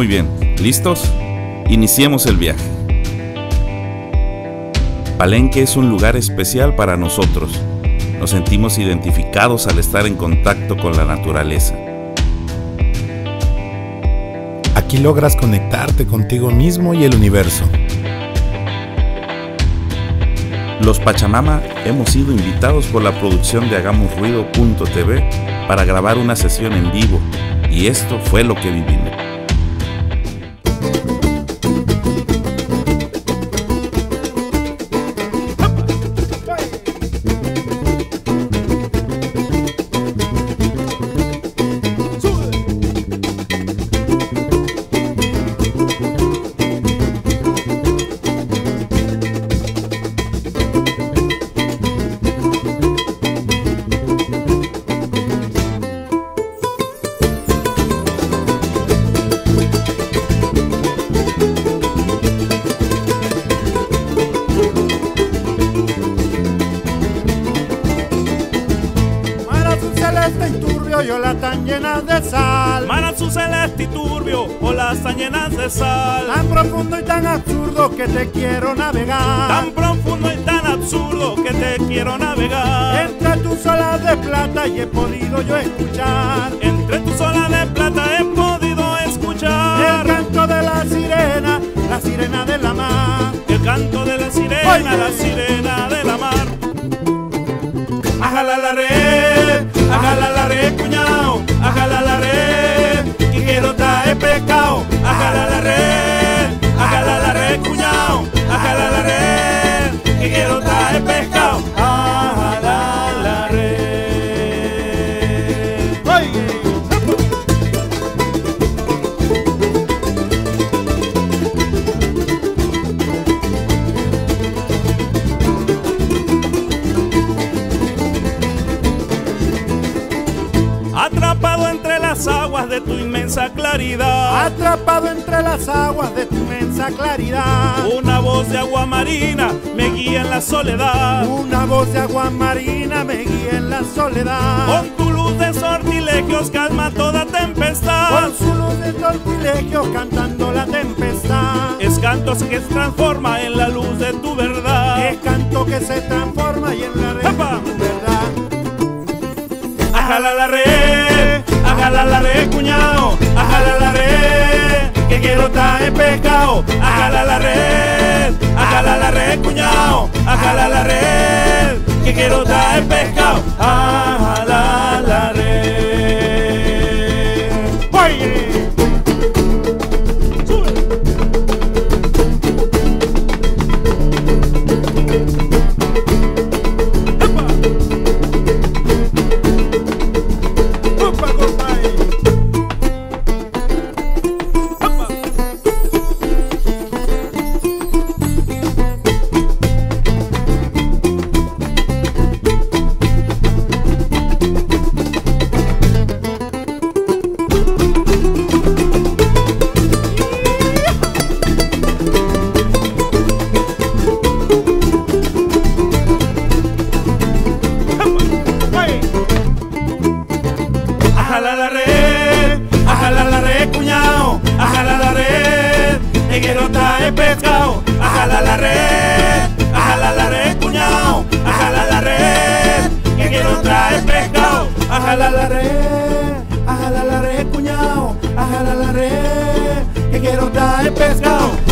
Muy bien, ¿listos? Iniciemos el viaje. Palenque es un lugar especial para nosotros. Nos sentimos identificados al estar en contacto con la naturaleza. Aquí logras conectarte contigo mismo y el universo. Los Pachamama hemos sido invitados por la producción de HagamosRuido.tv para grabar una sesión en vivo y esto fue lo que vivimos. Celeste y turbio y olas tan llenas de sal. Mar azul celeste y turbio, olas tan llenas de sal. Tan profundo y tan absurdo que te quiero navegar. Tan profundo y tan absurdo que te quiero navegar. Entre tus olas de plata y he podido yo escuchar. Entre tus traer pescado, ajala la red, ajala la red, cuñao, ajala la red, que quiero traer pescado, ajala la red. Oye. Atrapado entre las aguas de tu inmensa claridad. Atrapado entre las aguas de tu inmensa claridad. Una voz de agua marina me guía en la soledad. Una voz de agua marina me guía en la soledad. Con tu luz de sortilegios calma toda tempestad. Con su luz de sortilegio cantando la tempestad. Es canto que se transforma en la luz de tu verdad. Es canto que se transforma y en la red ¡Epa! de tu verdad. Ajala la red, ajala la red, cuñao. Pescado, ajala la red, ajala la red, cuñao, ajala la red, que quiero traer pescado, ajala la red, ajala la red, cuñao, ajala la red, que quiero traer pescado.